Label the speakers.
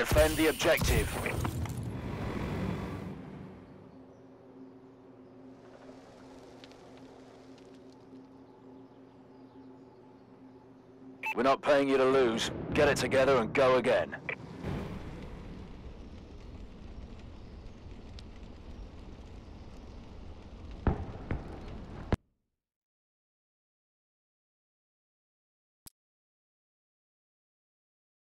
Speaker 1: Defend the objective. We're not paying you to lose. Get it together and go again.